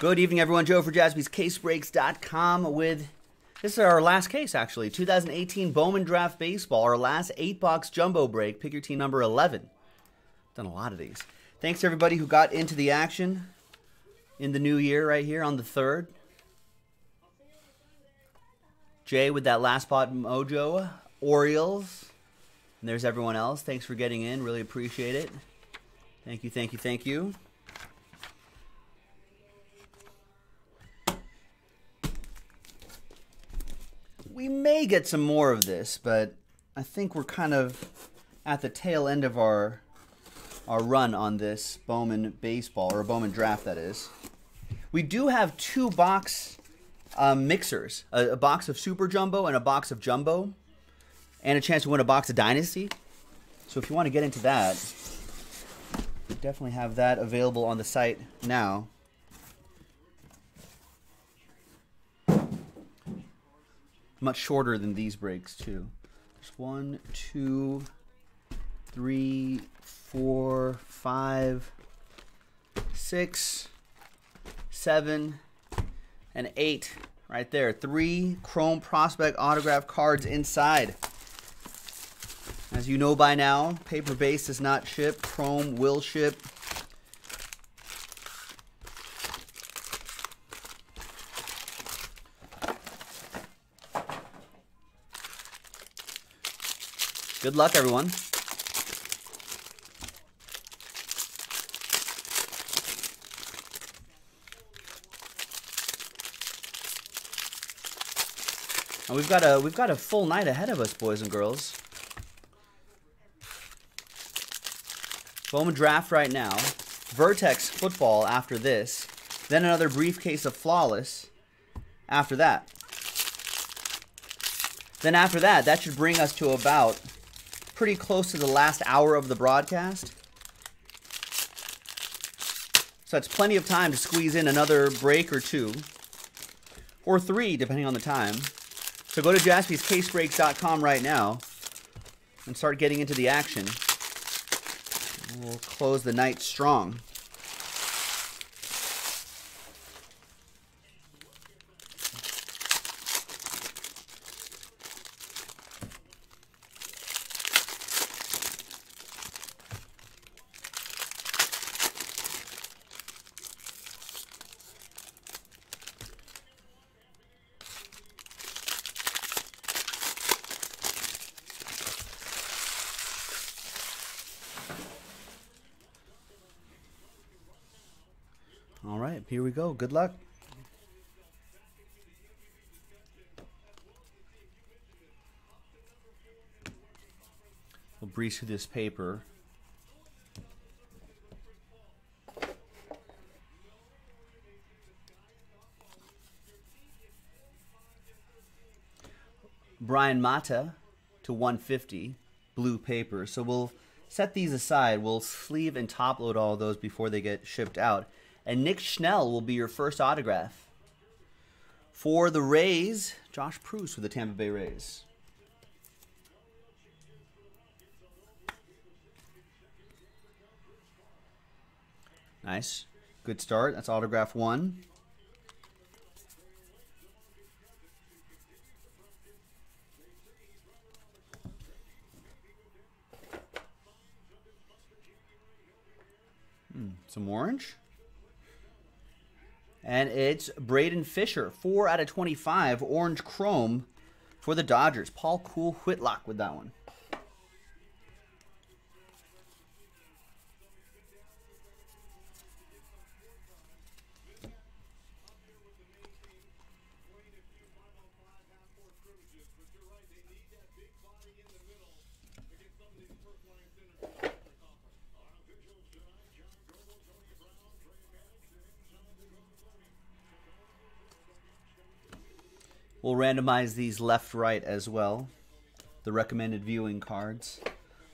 Good evening, everyone. Joe for jaspyscasebreaks.com with this is our last case, actually. 2018 Bowman Draft Baseball, our last eight box jumbo break. Pick your team number 11. Done a lot of these. Thanks to everybody who got into the action in the new year right here on the 3rd. Jay with that last spot mojo. Orioles. And there's everyone else. Thanks for getting in. Really appreciate it. Thank you, thank you, thank you. We may get some more of this, but I think we're kind of at the tail end of our our run on this Bowman baseball or Bowman draft that is. We do have two box um, mixers, a, a box of Super Jumbo and a box of Jumbo, and a chance to win a box of Dynasty. So if you want to get into that, we definitely have that available on the site now. Much shorter than these breaks too. There's one, two, three, four, five, six, seven, and eight right there. Three Chrome Prospect autograph cards inside. As you know by now, paper base does not ship, Chrome will ship. Good luck, everyone. And we've got a we've got a full night ahead of us, boys and girls. Bowman draft right now. Vertex football after this. Then another briefcase of flawless after that. Then after that, that should bring us to about pretty close to the last hour of the broadcast. So that's plenty of time to squeeze in another break or two. Or three, depending on the time. So go to jaspyscasebreaks.com right now and start getting into the action. We'll close the night strong. All right, here we go. Good luck. We'll breeze through this paper. Bryan Mata to 150, blue paper. So we'll set these aside. We'll sleeve and top load all those before they get shipped out. And Nick Schnell will be your first autograph. For the Rays, Josh Proust with the Tampa Bay Rays. Nice. Good start. That's autograph one. Hmm, some orange. And it's Braydon Fisher, 4 out of 25, orange chrome for the Dodgers. Paul Cool Whitlock with that one. We'll randomize these left right as well. The recommended viewing cards.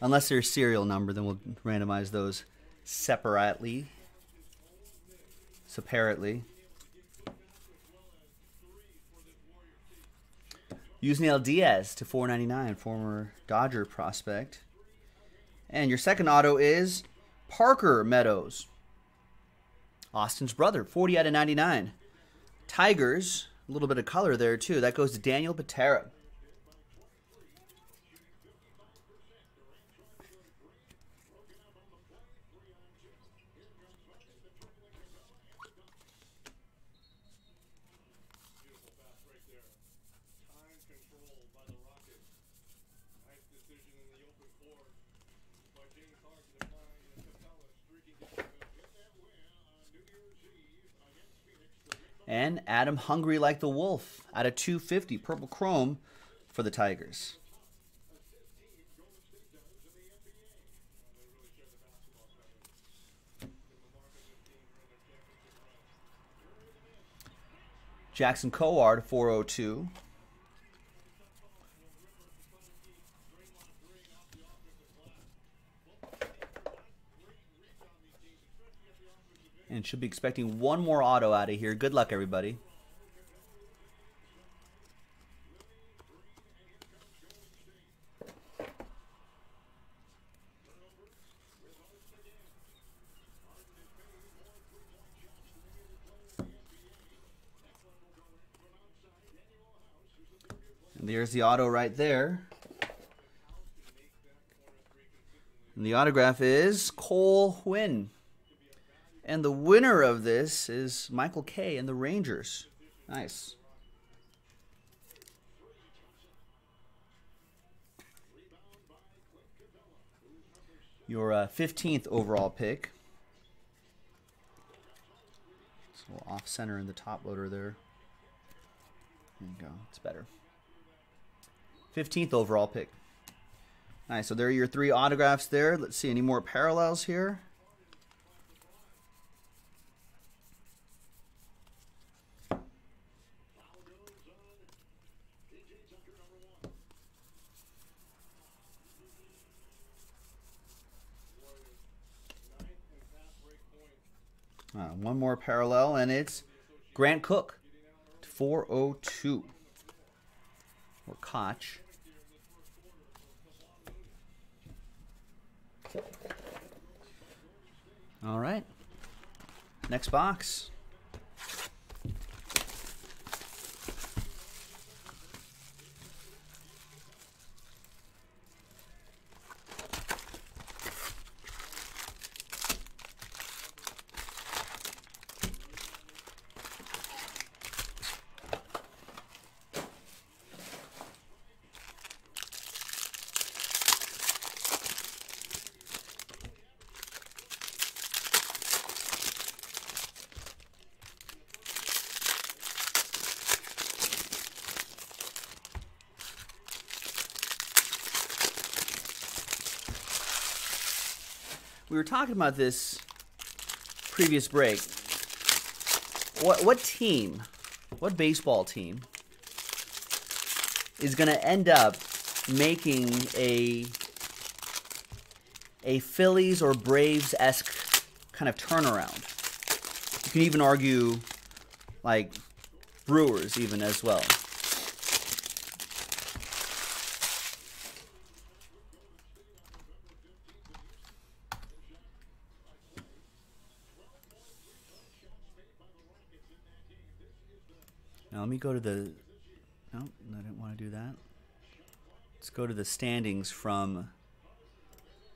Unless they're serial number, then we'll randomize those separately. Separately. Yusniel Diaz to 499, former Dodger prospect. And your second auto is Parker Meadows. Austin's brother, 40 out of 99. Tigers, a little bit of color there too. That goes to Daniel Patera. And Adam Hungry Like the Wolf out of 250, purple chrome for the Tigers. Jackson Kowar 402. and should be expecting one more auto out of here. Good luck, everybody. And there's the auto right there. And the autograph is Cole Winn. And the winner of this is Michael Kay and the Rangers. Nice. Your uh, 15th overall pick. It's a little off center in the top loader there. There you go. It's better. 15th overall pick. Nice. So there are your three autographs there. Let's see any more parallels here. Uh, one more parallel, and it's Grant Cook, 402. Or Koch. All right. Next box. We were talking about this previous break. What what team, what baseball team is going to end up making a a Phillies or Braves esque kind of turnaround? You can even argue like Brewers even as well. Go to the. No, I didn't want to do that. Let's go to the standings from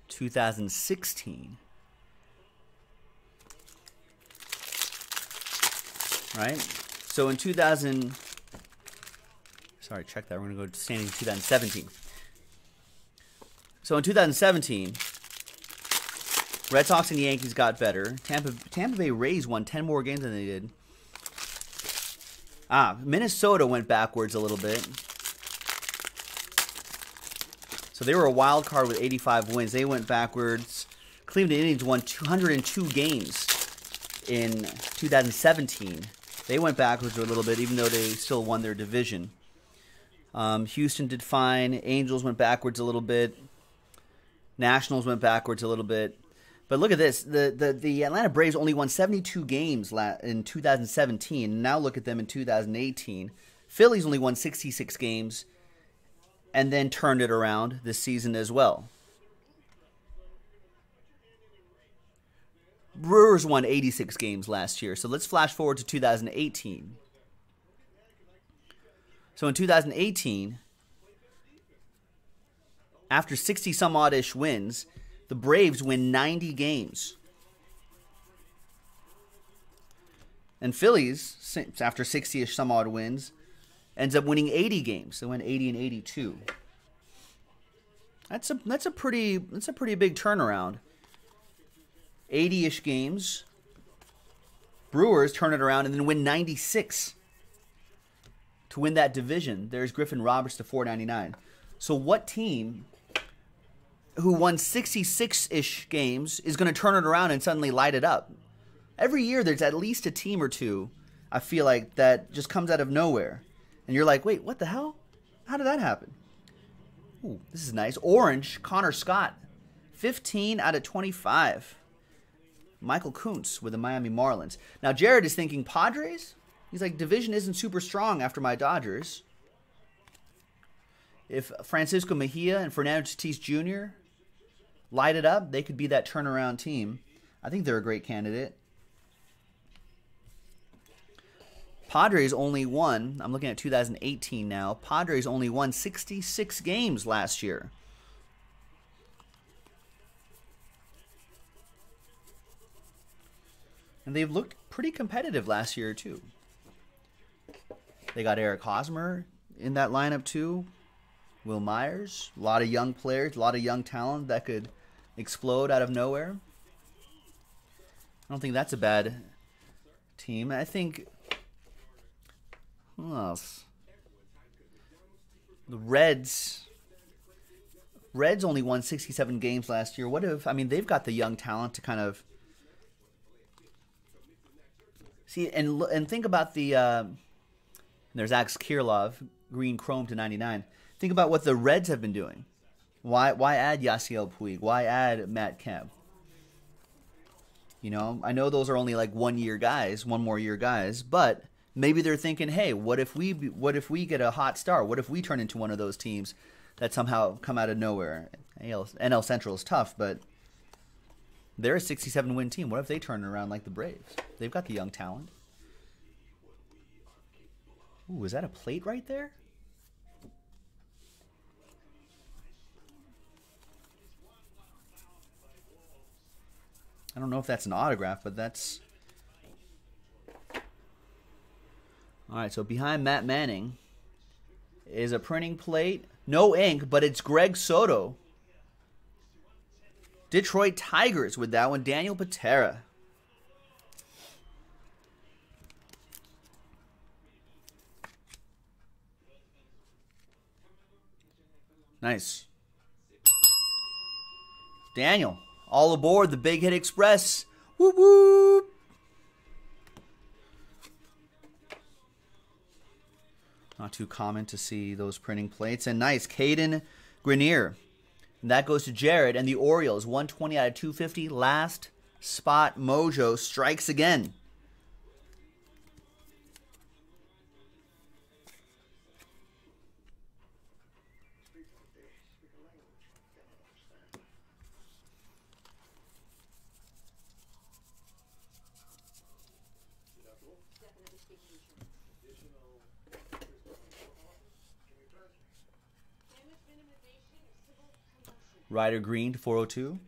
2016. Right? So in 2000. Sorry, check that. We're going to go to standings 2017. So in 2017, Red Sox and Yankees got better. Tampa Tampa Bay Rays won 10 more games than they did. Ah, Minnesota went backwards a little bit. So they were a wild card with 85 wins. They went backwards. Cleveland Indians won 202 games in 2017. They went backwards a little bit, even though they still won their division. Um, Houston did fine. Angels went backwards a little bit. Nationals went backwards a little bit. But look at this. The, the, the Atlanta Braves only won 72 games in 2017. Now look at them in 2018. Phillies only won 66 games and then turned it around this season as well. Brewers won 86 games last year. So let's flash forward to 2018. So in 2018, after 60 some odd ish wins, the Braves win 90 games. And Phillies, after 60 ish some odd wins, ends up winning 80 games. They win 80 and 82. That's a that's a pretty that's a pretty big turnaround. 80-ish games. Brewers turn it around and then win 96 to win that division. There's Griffin Roberts to 499. So what team who won 66-ish games is going to turn it around and suddenly light it up? Every year there's at least a team or two I feel like that just comes out of nowhere. And you're like, "Wait, what the hell? How did that happen?" Ooh, this is nice. Orange, Connor Scott. 15 out of 25. Michael Kuntz with the Miami Marlins. Now, Jared is thinking Padres? He's like, division isn't super strong after my Dodgers. If Francisco Mejia and Fernando Tatis Jr. light it up, they could be that turnaround team. I think they're a great candidate. Padres only won, I'm looking at 2018 now. Padres only won 66 games last year. And they've looked pretty competitive last year, too. They got Eric Hosmer in that lineup, too. Wil Myers. A lot of young players, a lot of young talent that could explode out of nowhere. I don't think that's a bad team. I think. Who else? The Reds. Reds only won 67 games last year. What if, I mean, they've got the young talent to kind of See, and and think about the uh, there's Alex Kirilloff, green chrome to 99. Think about what the Reds have been doing. Why why add Yasiel Puig? Why add Matt Kemp? You know, I know those are only like one year guys, one more year guys, but maybe they're thinking, hey, what if we what if we get a hot start? What if we turn into one of those teams that somehow come out of nowhere? NL Central is tough, but they're a 67 win team. What if they turn around like the Braves? They've got the young talent. Ooh, is that a plate right there? I don't know if that's an autograph, but that's. All right, so behind Matt Manning is a printing plate. No ink, but it's Greg Soto. Detroit Tigers with that one. Daniel Patera. Nice. Daniel, all aboard the Big Hit Express. Whoop whoop. Not too common to see those printing plates. And nice, Cadyn Grenier. And that goes to Jared and the Orioles. 120 out of 250. Last spot mojo strikes again. Ryder Green to 402.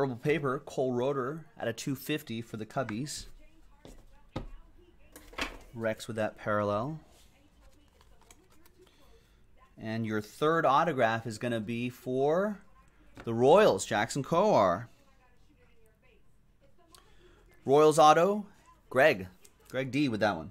Purple paper, Cole Roeder at a 250 for the Cubbies. Rex with that parallel. And your third autograph is going to be for the Royals, Jackson Kowar. Royals auto, Greg Greg D with that one.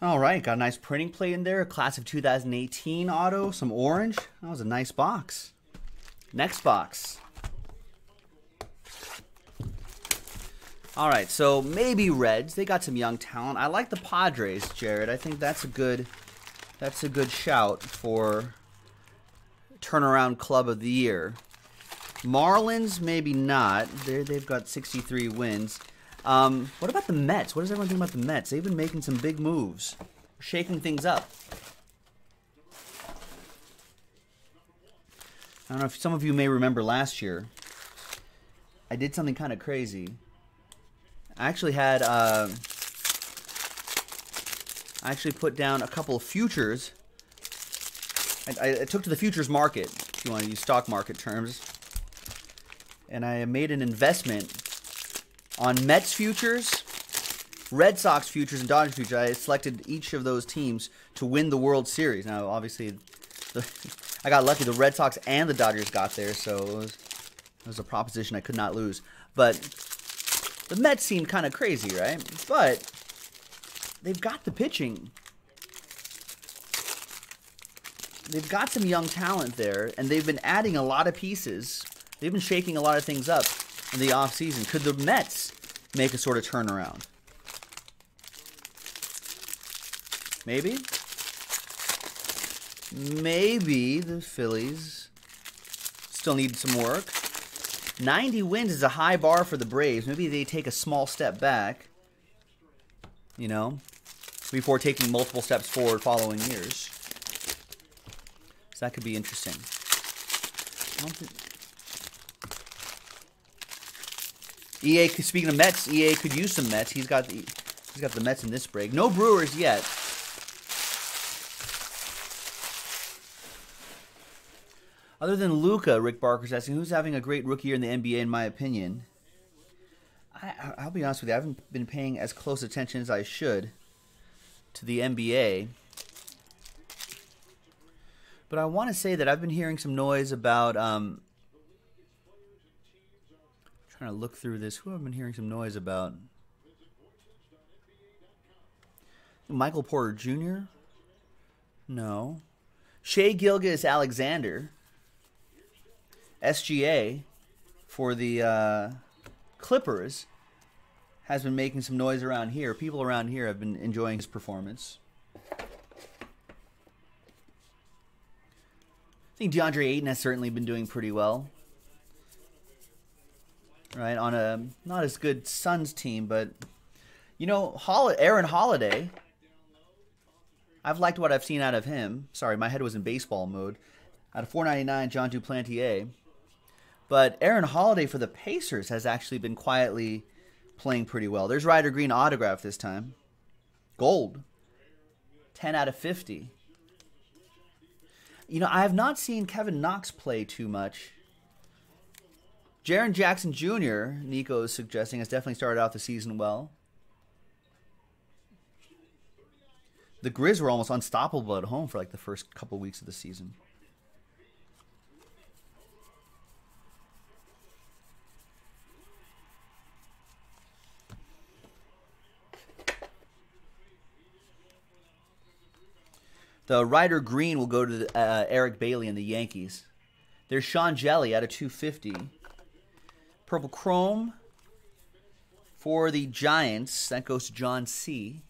All right, got a nice printing plate in there. Class of 2018 auto, some orange. That was a nice box. Next box. All right, so maybe Reds. They got some young talent. I like the Padres, Jared. I think that's a good that's a good shout for turnaround club of the year. Marlins, maybe not. they they've got 63 wins. Um, what about the Mets? What does everyone think about the Mets? They've been making some big moves, shaking things up. I don't know if some of you may remember last year. I did something kind of crazy. I actually had. Uh, I actually put down a couple of futures. I, I, took to the futures market, if you want to use stock market terms, and I made an investment on Mets futures, Red Sox futures, and Dodgers futures. I selected each of those teams to win the World Series. Now, obviously, the, I got lucky. The Red Sox and the Dodgers got there, so it was, it was a proposition I could not lose. But the Mets seemed kind of crazy, right? But they've got the pitching. They've got some young talent there, and they've been adding a lot of pieces. They've been shaking a lot of things up in the offseason. Could the Mets make a sort of turnaround? Maybe? Maybe the Phillies still need some work. 90 wins is a high bar for the Braves. Maybe they take a small step back, you know, before taking multiple steps forward following years. So that could be interesting. EA, speaking of Mets, EA could use some Mets. He's got the he's got the Mets in this break. No Brewers yet. Other than Luca, Rick Barker's asking who's having a great rookie year in the NBA, in my opinion. I, will be honest with you, I haven't been paying as close attention as I should to the NBA. But I want to say that I've been hearing some noise about um, trying to look through this. Who have been hearing some noise about? Michael Porter Jr. No. Shai Gilgeous-Alexander. SGA for the uh, Clippers has been making some noise around here. People around here have been enjoying his performance. I think DeAndre Ayton has certainly been doing pretty well right? On a not as good Suns team, but you know, Aaron Holiday. I've liked what I've seen out of him. Sorry, my head was in baseball mode. Out of 499, Jon Duplantier. But Aaron Holiday for the Pacers has actually been quietly playing pretty well. There's Ryder Green autograph this time. Gold. 10 out of 50. You know, I have not seen Kevin Knox play too much Jaren Jackson Jr., Nico is suggesting, has definitely started out the season well. The Grizz were almost unstoppable at home for like the first couple weeks of the season. The Ryder Green will go to uh, Eric Bailey and the Yankees. There's Sean Hjelle at a 250. Purple Chrome for the Giants. That goes to John C.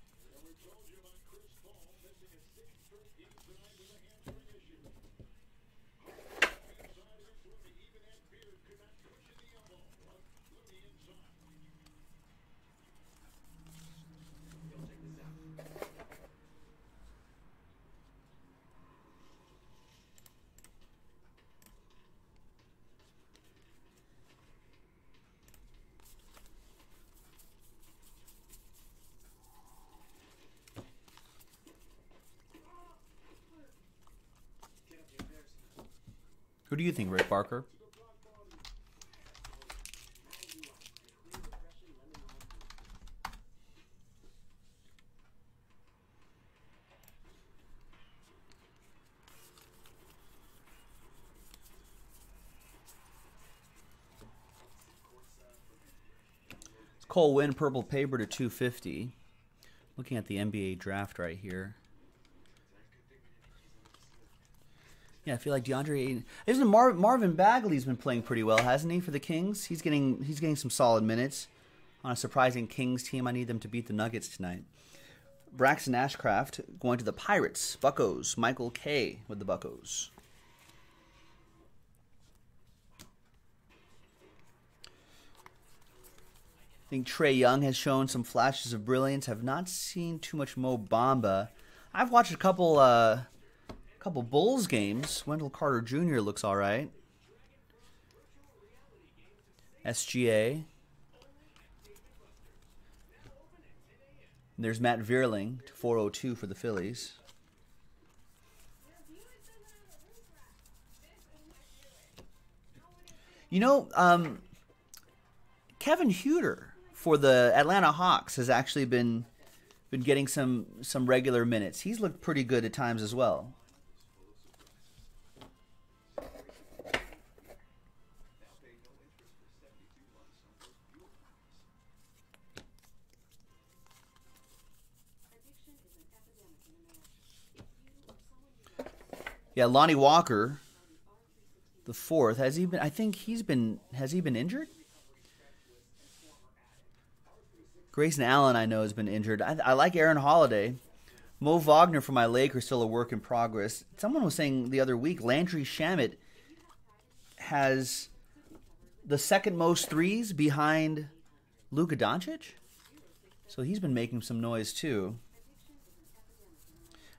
do you think, Rick Barker? Cole Winn purple paper to 250. Looking at the NBA draft right here. Yeah, I feel like DeAndre Isn't Mar- Marvin Bagley's been playing pretty well, hasn't he, for the Kings? He's getting he's getting some solid minutes on a surprising Kings team. I need them to beat the Nuggets tonight. Braxton Ashcraft going to the Pirates. Buckos. Michael K with the Buckos. I think Trae Young has shown some flashes of brilliance. Have not seen too much Mo Bamba. I've watched a couple uh, couple Bulls games. Wendell Carter Jr. looks all right. SGA. there's Matt Vierling to 402 for the Phillies. You know, um, Kevin Huerter for the Atlanta Hawks has actually been been getting some some regular minutes. He's looked pretty good at times as well. Yeah, Lonnie Walker, the fourth. Has he been? I think he's been. Has he been injured? Grayson Allen, I know, has been injured. I, I like Aaron Holiday. Mo Wagner for my Lake Lakers still a work in progress. Someone was saying the other week Landry Shamet has the second most threes behind Luka Doncic. So he's been making some noise too.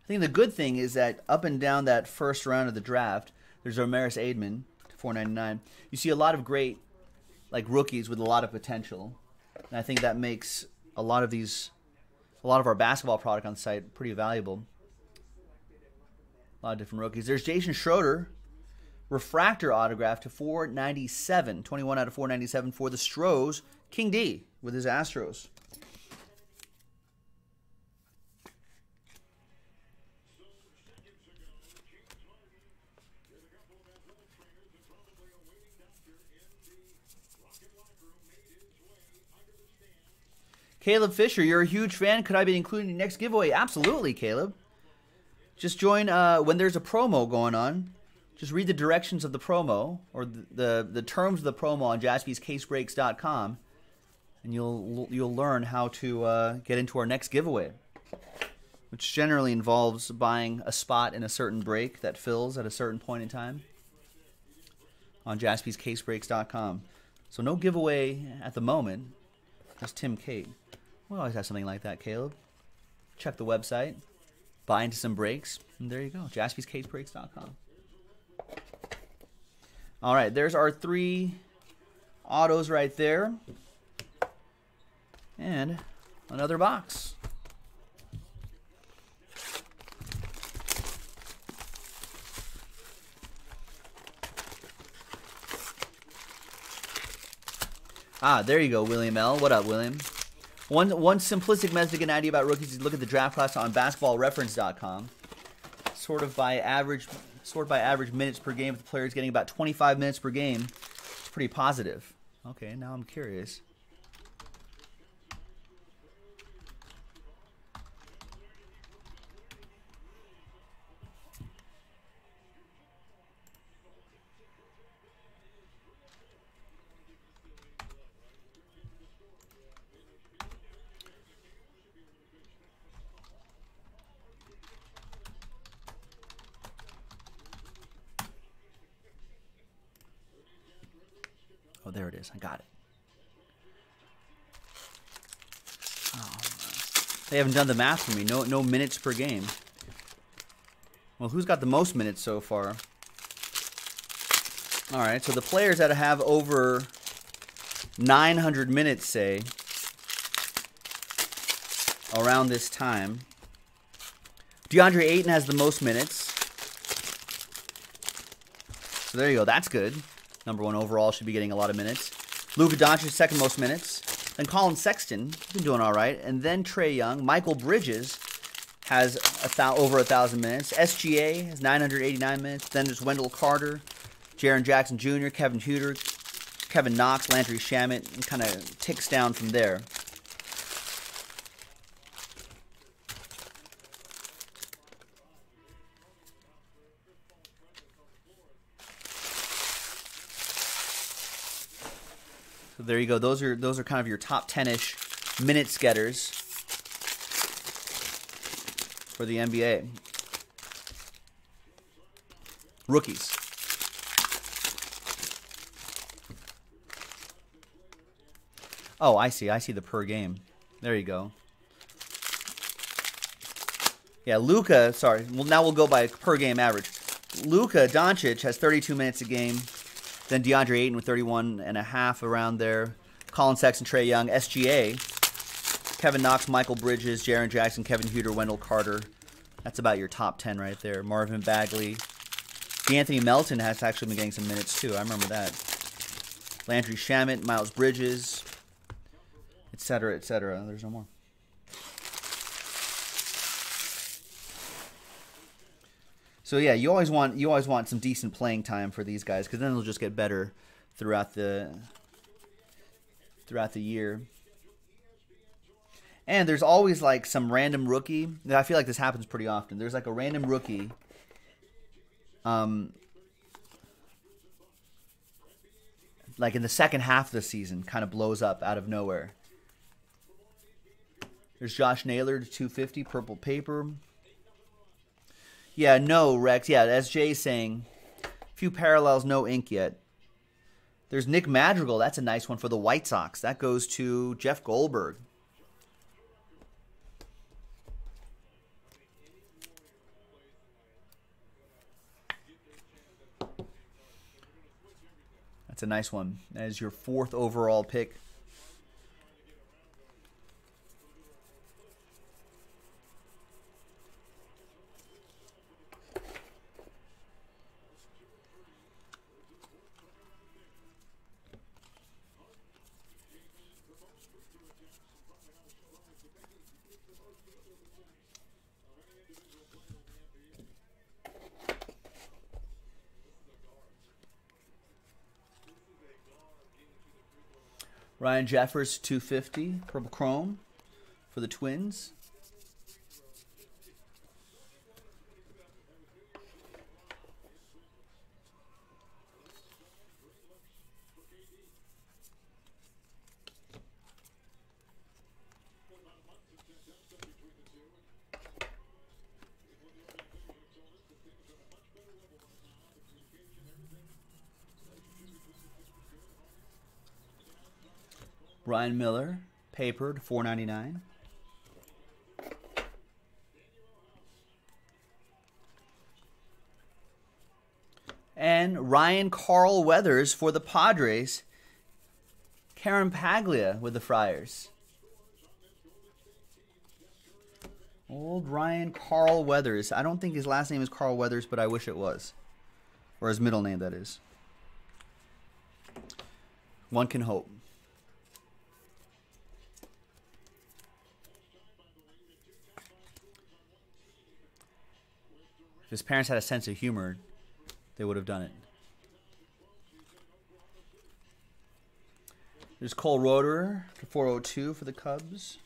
I think the good thing is that up and down that first round of the draft, there's Omaris Aidman, 499. You see a lot of great like rookies with a lot of potential. And I think that makes a lot of these, a lot of our basketball product on site pretty valuable. A lot of different rookies. There's Jayson Schroeder, refractor autograph to 497, 21 out of 497 for the Stros. King D with his Astros. Caleb Fisher, you're a huge fan. Could I be included in the next giveaway? Absolutely, Caleb. Just join uh, when there's a promo going on. Just read the directions of the promo or the, the, the terms of the promo on jaspyscasebreaks.com, and you'll you'll learn how to uh, get into our next giveaway, which generally involves buying a spot in a certain break that fills at a certain point in time on jaspyscasebreaks.com. So no giveaway at the moment. Just Tim Kate. We always have something like that, Caleb. Check the website, buy into some breaks, and there you go. JaspysCaseBreaks.com. All right, there's our three autos right there. And another box. Ah, there you go, William L. What up, William? One one simplistic method to idea about rookies is look at the draft class on basketballreference.com. Sort of by average sort by average minutes per game, if the player is getting about 25 minutes per game, it's pretty positive. Okay, now I'm curious. Oh, there it is. I got it. Oh, they haven't done the math for me. No, no minutes per game. Well, who's got the most minutes so far? All right, so the players that have over 900 minutes, say, around this time. DeAndre Ayton has the most minutes. So there you go. That's good. Number one overall should be getting a lot of minutes. Luka Doncic, second most minutes. Then Collin Sexton, he's been doing all right. And then Trae Young. Michael Bridges has a thou- over a thousand minutes. SGA has 989 minutes. Then there's Wendell Carter, Jaren Jackson Jr., Kevin Huerter, Kevin Knox, Landry Shamet, and kind of ticks down from there. There you go. Those are those are kind of your top ten-ish minutes getters for the NBA. Rookies. Oh, I see. I see the per game. There you go. Yeah, Luka. Sorry. Well, now we'll go by per game average. Luka Doncic has 32 minutes a game. Then DeAndre Ayton with 31 and a half around there. Collin Sexton, Trae Young, SGA, Kevin Knox, Michael Bridges, Jaren Jackson, Kevin Huerter, Wendell Carter. That's about your top 10 right there. Marvin Bagley. Anthony Melton has actually been getting some minutes too. I remember that. Landry Shamet, Miles Bridges, etc., etc. There's no more. So yeah, you always want you always want some decent playing time for these guys because then they'll just get better throughout the throughout the year. And there's always like some random rookie. I feel like this happens pretty often. There's like a random rookie. Um, like in the second half of the season, kind of blows up out of nowhere. There's Josh Naylor to 250, purple paper. Yeah, no, Rex. Yeah, as Jay's saying, few parallels, no ink yet. There's Nick Madrigal. That's a nice one for the White Sox. That goes to Jeff Goldberg. That's a nice one. That is your fourth overall pick. Ryan Jeffers, 250, purple chrome for the Twins. Ryan Miller, papered, four ninety nine. And Ryan Carl Weathers for the Padres. Karen Paglia with the Friars. Old Ryan Carl Weathers. I don't think his last name is Carl Weathers, but I wish it was. Or his middle name, that is. One can hope. If his parents had a sense of humor, they would have done it. There's Cole Roeder for 402 for the Cubs.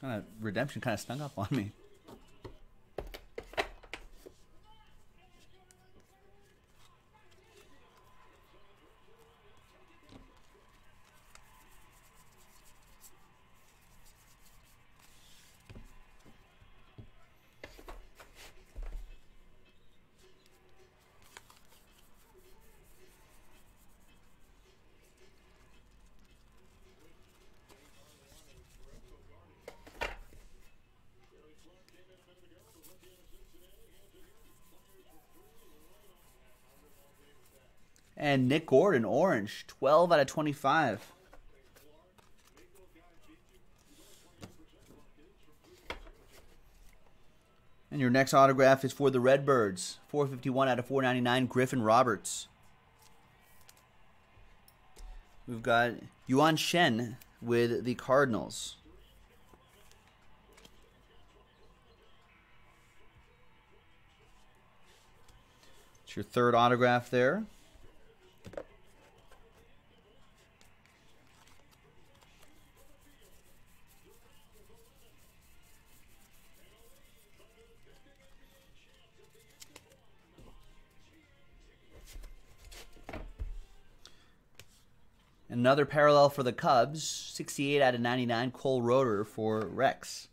Kind of redemption kind of stung up on me. And Nick Gordon, orange, 12 out of 25. And your next autograph is for the Redbirds, 451 out of 499, Griffin Roberts. We've got Yuan Shen with the Cardinals. It's your third autograph there. Another parallel for the Cubs, 68 out of 99, Cole Roederer for Rex.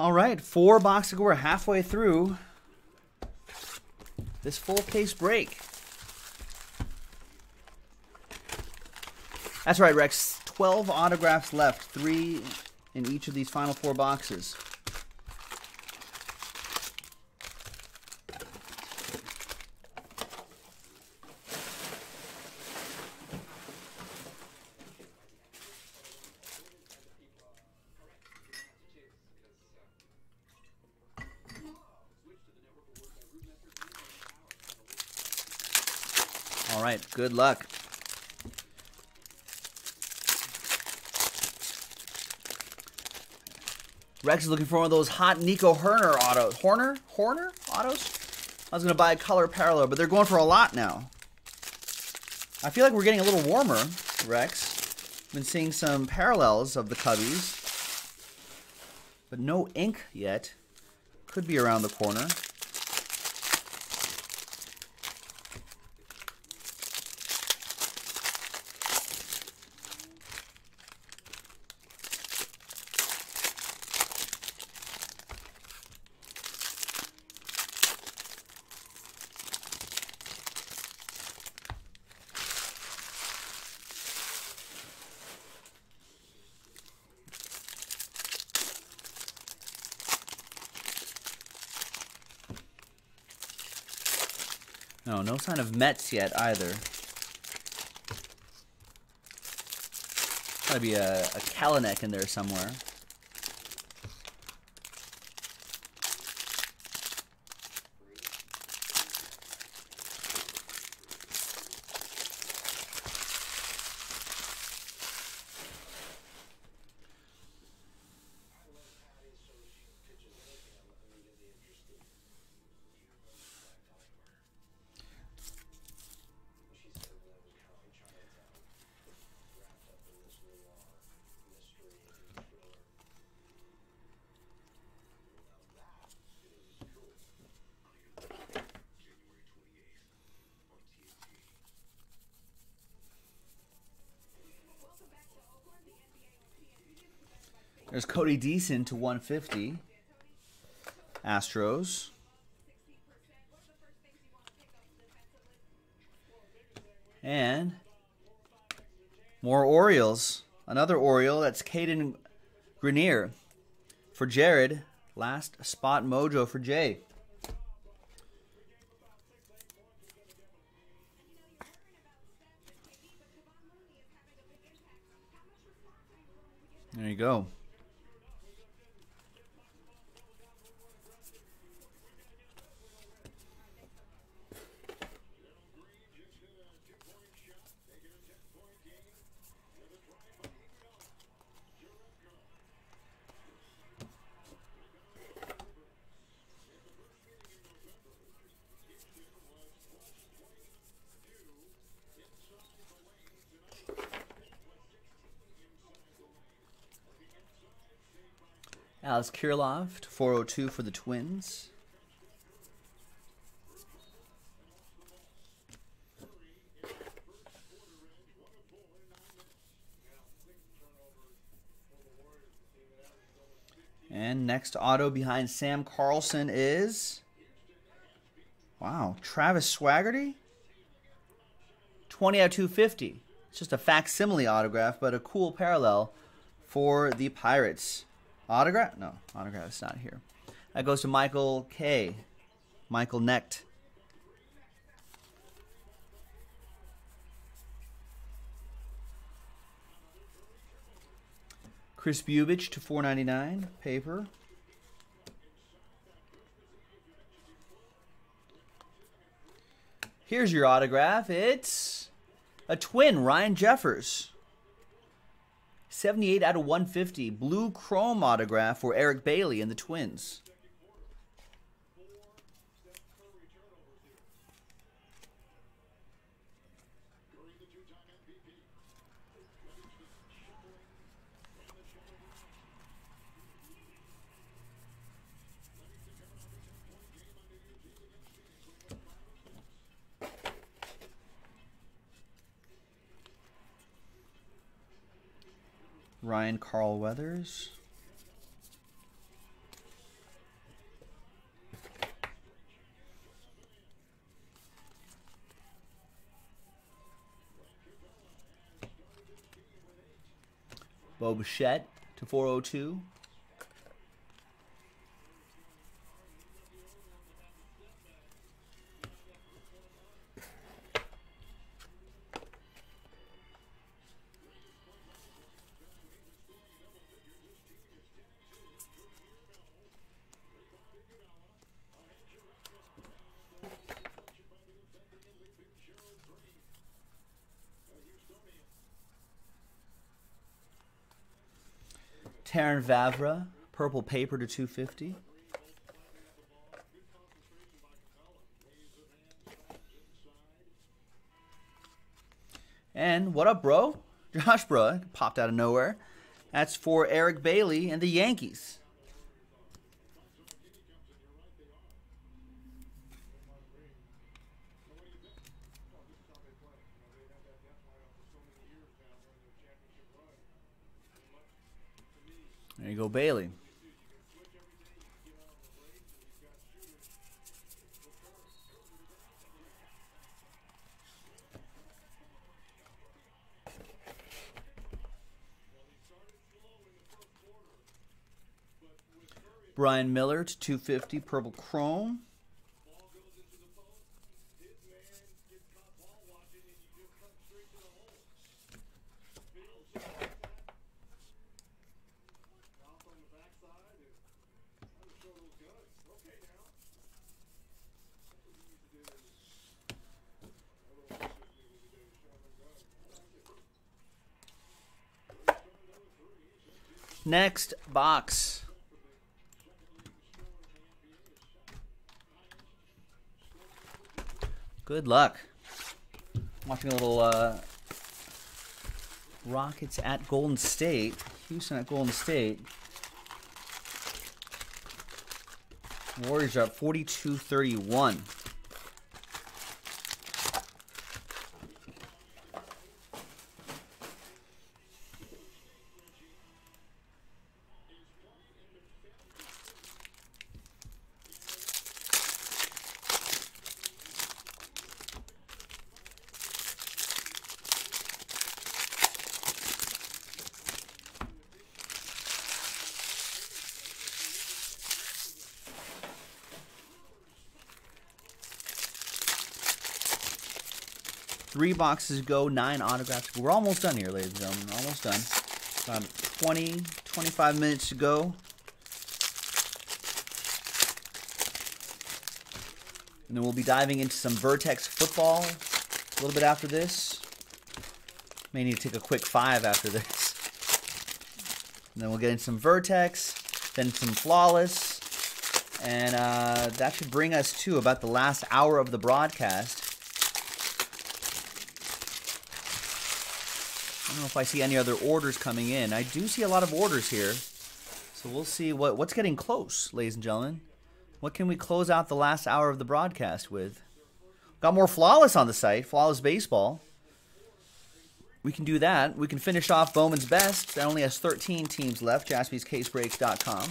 All right, four boxes. We're halfway through this full case break. That's right, Rex. 12 autographs left, three in each of these final four boxes. All right, good luck. Rex is looking for one of those hot Nico Hoerner autos. Horner? Horner autos? I was going to buy a color parallel, but they're going for a lot now. I feel like we're getting a little warmer, Rex. Been seeing some parallels of the Cubbies, but no ink yet. Could be around the corner. Sign of Mets yet either. Gotta be a, a in there somewhere. There's Cody Deason to 150. Astros. And more Orioles. Another Oriole. That's Cadyn Grenier. For Jared. Last spot mojo for Jay. There you go. Alex Kirilloff, 402 for the Twins. And next auto behind Sam Carlson is. Wow, Travis Swaggerty? 20 out of 250. It's just a facsimile autograph, but a cool parallel for the Pirates. Autograph? No, autograph is not here. That goes to Michael K. Michael Necht. Kris Bubic to 4.99 paper. Here's your autograph. It's a twin, Ryan Jeffers. 78 out of 150. Blue chrome autograph for Eric Bailey and the Twins. Ryan Carl Weathers. Bo Bichette to 402. Terrin Vavra, purple paper to 250. And what up, bro? Josh Breaux popped out of nowhere. That's for Eric Bailey and the Yankees. There you go, Bailey. Brian Miller to 250 purple chrome. Next box. Good luck. Watching a little uh, Rockets at Golden State. Houston at Golden State. Warriors are up 42 31. Three boxes go, nine autographs. We're almost done here, ladies and gentlemen. Almost done. About 20, 25 minutes to go. And then we'll be diving into some Vertex football a little bit after this. May need to take a quick five after this. And then we'll get in some Vertex, then some Flawless. And uh, that should bring us to about the last hour of the broadcast. I don't know if I see any other orders coming in. I do see a lot of orders here. So we'll see what what's getting close, ladies and gentlemen. What can we close out the last hour of the broadcast with? Got more flawless on the site, flawless baseball. We can do that. We can finish off Bowman's best. That only has 13 teams left. JaspysCaseBreaks.com.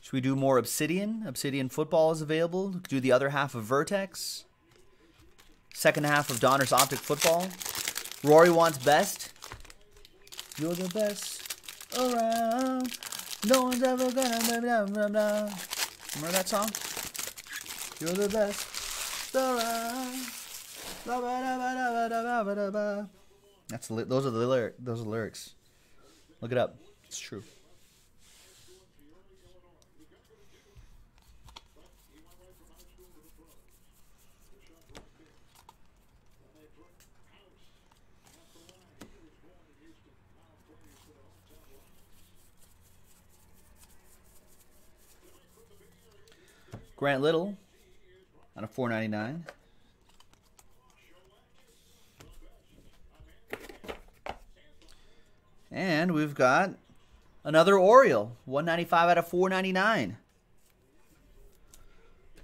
Should we do more Obsidian? Obsidian football is available. Do the other half of Vertex. Second half of Donruss Optic football. Rory wants best. You're the best around. No one's ever gonna blah, blah, blah, blah. Remember that song? You're the best around. That's those are the lyric. Those are the lyrics. Look it up. It's true. Grant Little out of 499. And we've got another Oriole, 195 out of 499.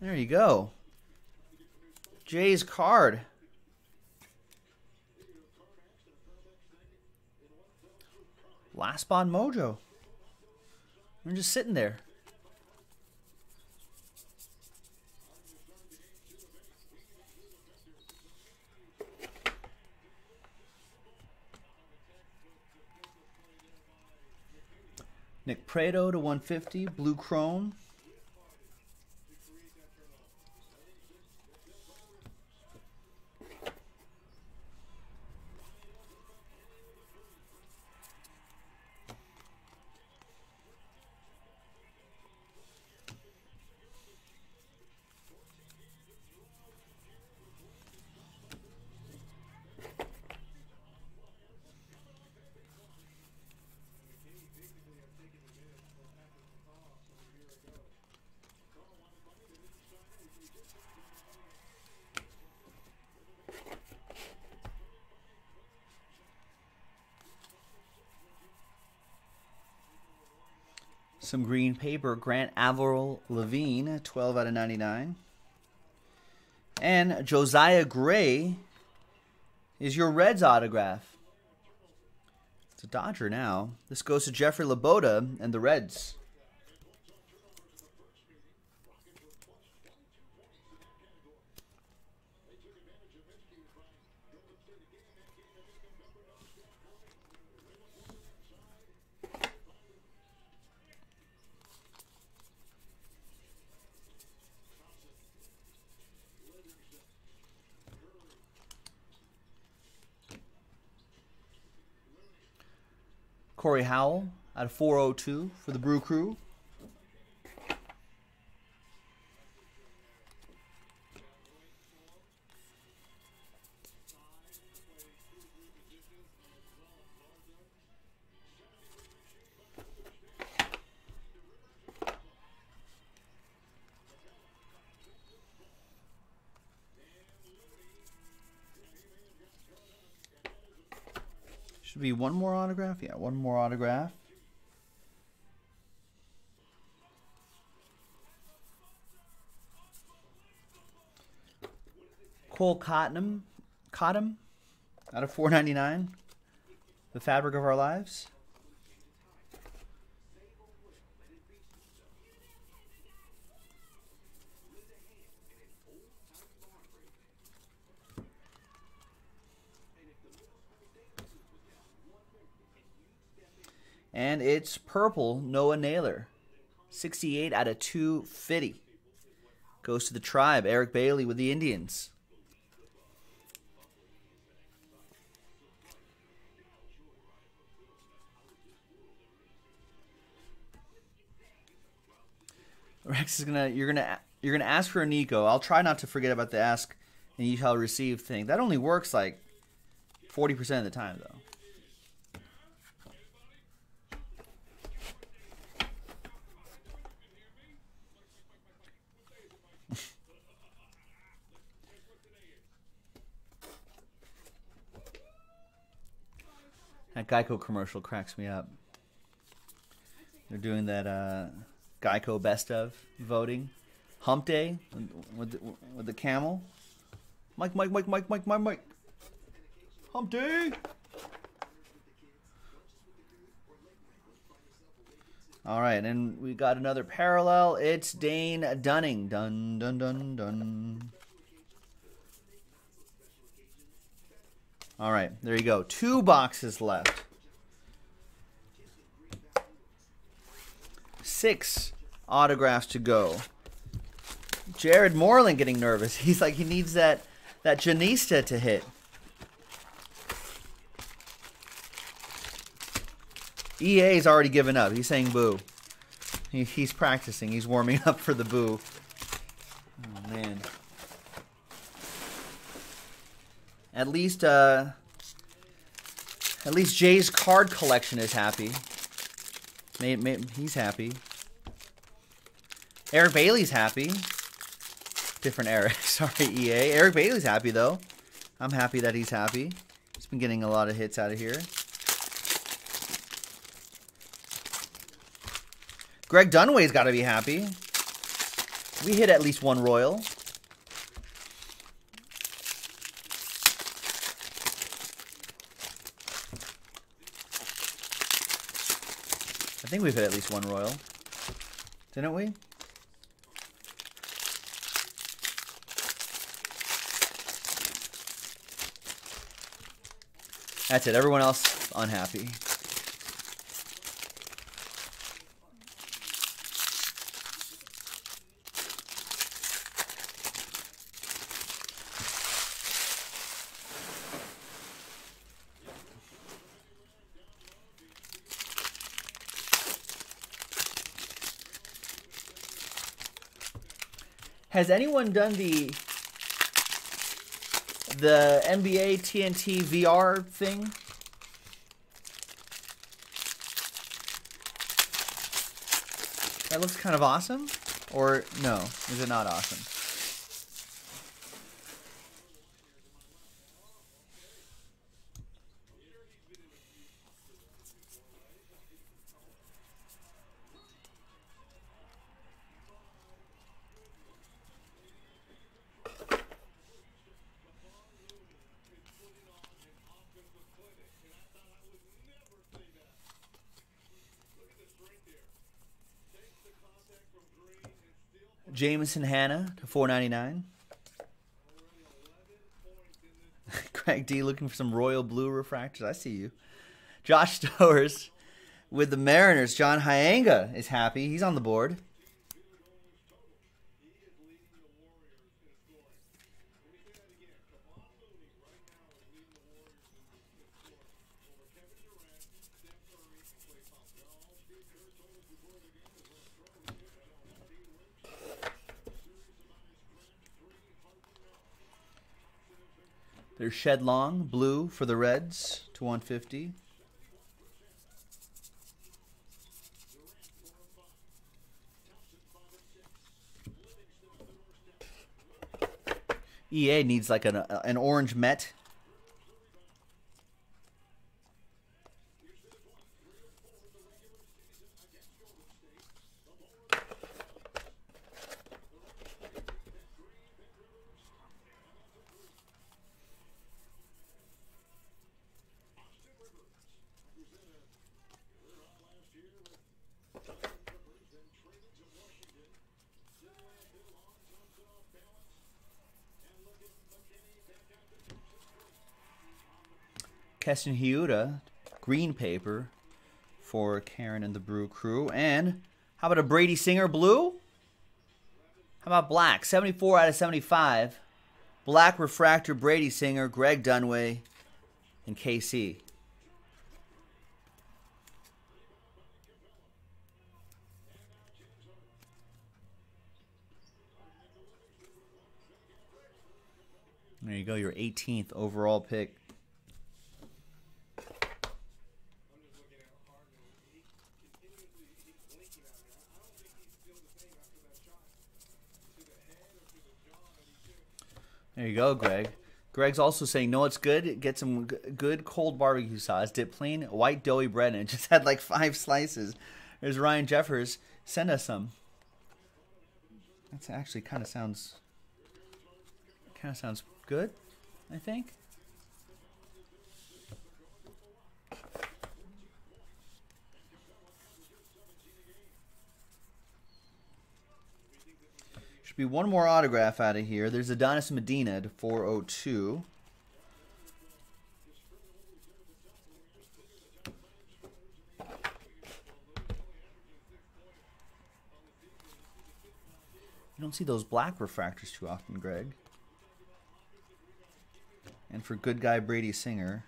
There you go. Jay's card. Last Bond Mojo. I'm just sitting there. Nick Pratto to 150, blue chrome. Some green paper, Grant Avril Levine, 12 out of 99. And Josiah Gray is your Reds autograph. It's a Dodger now. This goes to Jeffrey Laboda and the Reds. Korry Howell at 402 for the Brew Crew. Should be one more autograph. Yeah, one more autograph. Cole Cottenham, Cottam, out of 4.99. The fabric of our lives. And it's purple Noah Naylor. 68 out of 250. Goes to the tribe. Eric Bailey with the Indians. Rex is gonna you're gonna you're gonna ask for a Nico. I'll try not to forget about the ask and you shall receive thing. That only works like forty percent of the time though. That Geico commercial cracks me up. They're doing that uh, Geico best of voting. Hump Day with the, with the camel. Mike, Mike, Mike, Mike, Mike, Mike, Mike. Hump Day. All right, and we got another parallel. It's Dane Dunning. Dun dun dun dun. All right, there you go. Two boxes left. Six autographs to go. Jared Moreland getting nervous. He's like he needs that that Janista to hit. EA's already given up. He's saying boo. He, he's practicing. He's warming up for the boo. Oh man. At least uh at least Jay's card collection is happy. May, may, he's happy. Eric Bailey's happy. Different Eric. Sorry, EA. Eric Bailey's happy though. I'm happy that he's happy. He's been getting a lot of hits out of here. Greg Dunway's got to be happy. We hit at least one Royal. I think we've hit at least one Royal. Didn't we? That's it. Everyone else unhappy. Has anyone done the the NBA TNT VR thing? That looks kind of awesome. Or no, is it not awesome? Jameson Hannah to 499. Craig D looking for some royal blue refractors. I see you. Josh Stowers with the Mariners. John Hyanga is happy. He's on the board. There's Shed Long, blue for the Reds to 150. EA needs like an, uh, an orange Met Keston Hiura, green paper for Karen and the Brew Crew. And how about a Brady Singer blue? How about black? 74 out of 75. Black refractor Brady Singer, Greg Dunway, and KC. There you go, your 18th overall pick. There you go, Greg. Greg's also saying, no, it's good. Get some good cold barbecue sauce. Dip plain white doughy bread and. Just had like five slices. There's Ryan Jeffers. Send us some. That's actually kind of sounds kind of sounds good, I think. Should be one more autograph out of here. There's Adonis Medina to 402. You don't see those black refractors too often, Greg. And for good guy Brady Singer.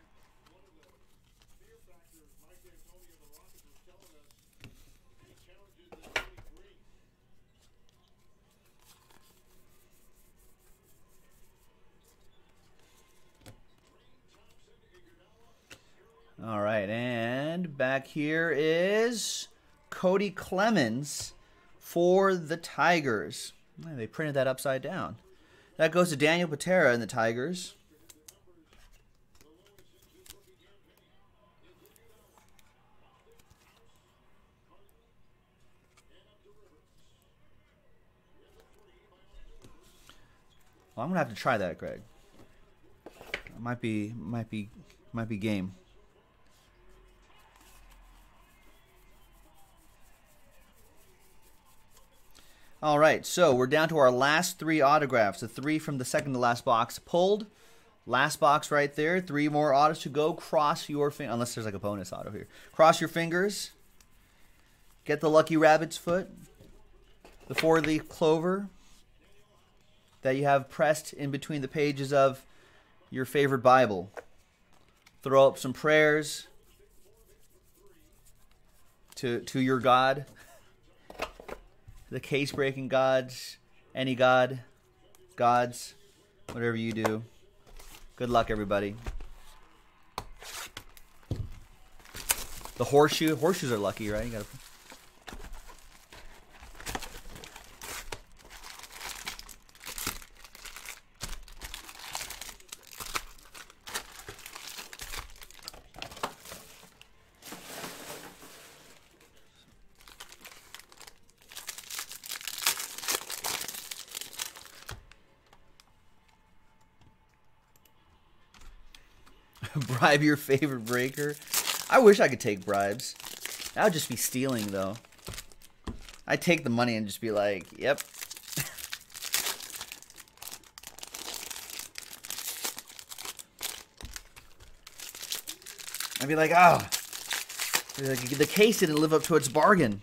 All right, and back here is Cody Clemens for the Tigers. They printed that upside down. That goes to Daniel Patera and the Tigers. Well, I'm gonna have to try that, Greg. Might be, might be, might be game. All right, so we're down to our last three autographs. The three from the second to last box pulled. Last box right there. Three more autos to go. Cross your fingers, unless there's like a bonus auto here. Cross your fingers. Get the lucky rabbit's foot. The four-leaf clover that you have pressed in between the pages of your favorite Bible. Throw up some prayers to to your God the case breaking gods, any god, gods, whatever you do. Good luck, everybody. The horseshoe, horseshoes are lucky, right? You gotta. bribe your favorite breaker. I wish I could take bribes. That would just be stealing, though. I'd take the money and just be like, yep. I'd be like, oh, the case didn't live up to its bargain.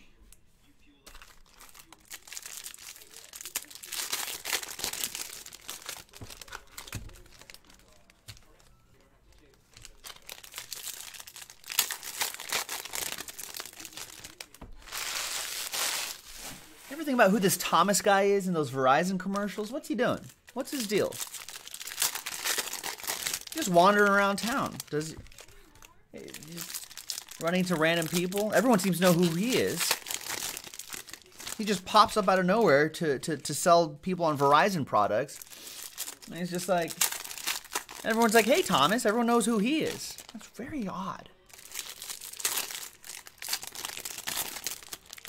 About who this Thomas guy is in those Verizon commercials? What's he doing? What's his deal? Just wandering around town. Does running into random people? Everyone seems to know who he is. He just pops up out of nowhere to, to, to sell people on Verizon products. And he's just like, everyone's like, hey, Thomas. Everyone knows who he is. That's very odd.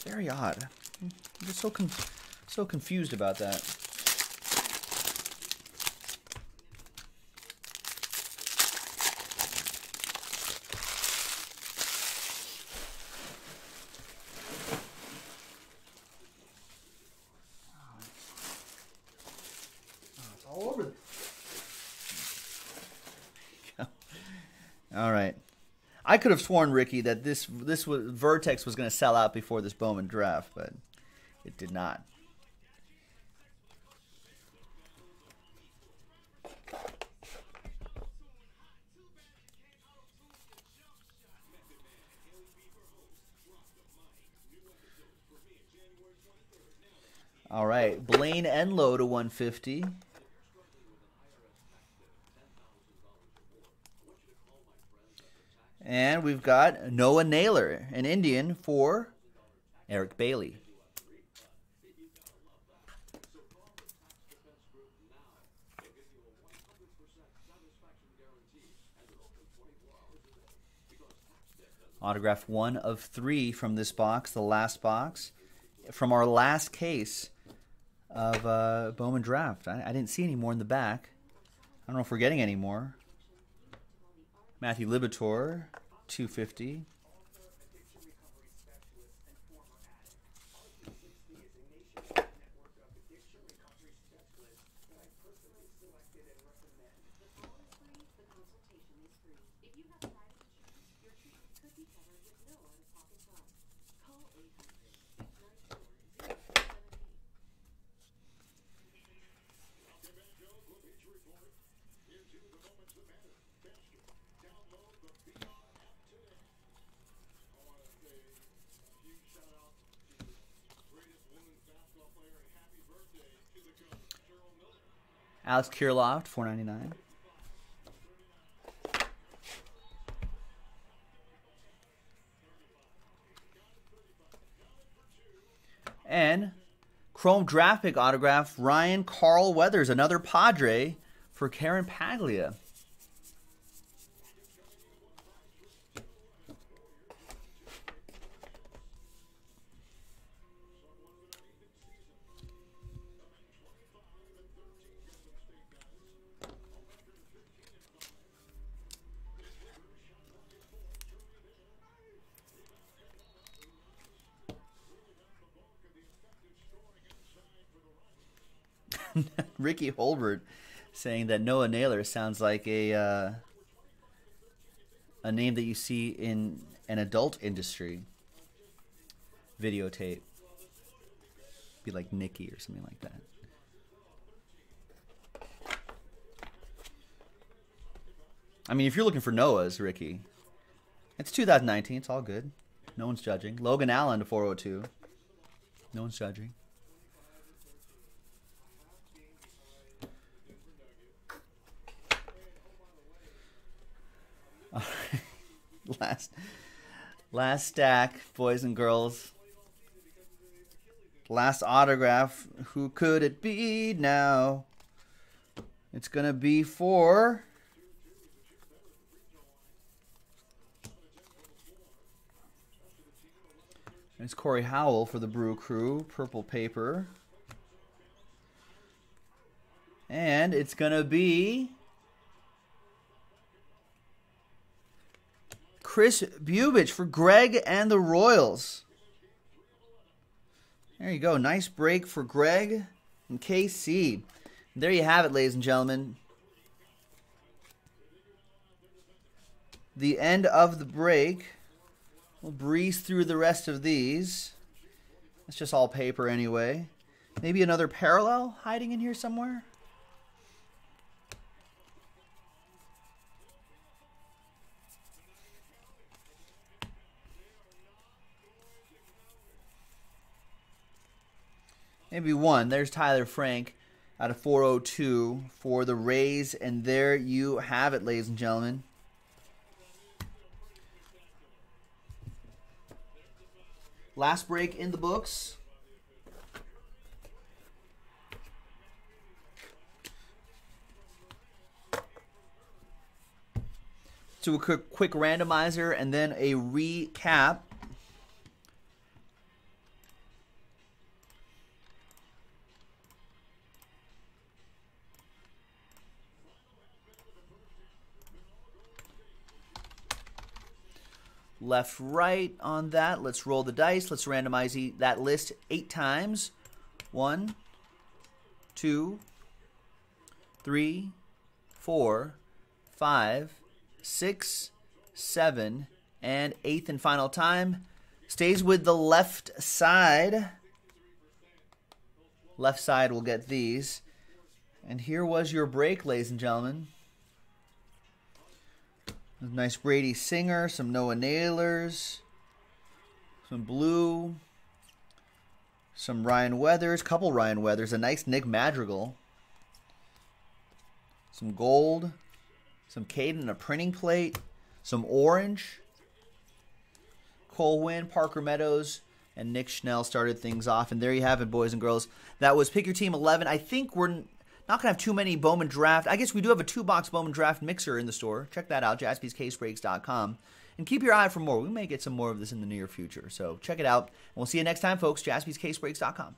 Very odd. I'm just so con so confused about that. All right. I could have sworn, Ricky, that this this was Vertex was going to sell out before this Bowman draft, but did not. All right, Blaine Enlow to 150. And we've got Noah Naylor, an Indian, for Eric Bailey. Autograph one of three from this box, the last box, from our last case of uh, Bowman Draft. I, I didn't see any more in the back. I don't know if we're getting any more. Matthew Liberatore, 250. Alex Kirilloff, four ninety nine. And Chrome draft pick autograph Ryan Carl Weathers, another Padre for Karen Paglia. Ricky Holbert saying that Noah Naylor sounds like a uh, a name that you see in an adult industry videotape. Be like Nikki or something like that. I mean, if you're looking for Noah's, Ricky, it's 2019. It's all good. No one's judging. Logan Allen to 402. No one's judging. last last stack, boys and girls. Last autograph. Who could it be now? It's gonna be for It's Korry Howell for the Brew Crew, purple paper. And it's going to be Kris Bubic for Greg and the Royals. There you go. Nice break for Greg and KC. There you have it, ladies and gentlemen. The end of the break. We'll breeze through the rest of these. It's just all paper anyway. Maybe another parallel hiding in here somewhere? Maybe one. There's Tyler Frank out of 402 for the Rays. And there you have it, ladies and gentlemen. Last break in the books. To a quick, quick randomizer and then a recap. Left, right on that. Let's roll the dice. Let's randomize that list eight times. One, two, three, four, five, six, seven, and eighth and final time. Stays with the left side. Left side will get these. And here was your break, ladies and gentlemen. Nice Brady Singer, some Noah Naylors, some blue, some Ryan Weathers, couple Ryan Weathers, a nice Nick Madrigal, some gold, some Cadyn, a printing plate, some orange. Cole Winn, Parker Meadows, and Nick Schnell started things off. And there you have it, boys and girls. That was Pick Your Team 11. I think we're not to have too many Bowman Draft. I guess we do have a two box Bowman Draft mixer in the store. Check that out, jaspyscasebreaks.com. And keep your eye for more. We may get some more of this in the near future. So check it out. And we'll see you next time, folks. jaspyscasebreaks.com.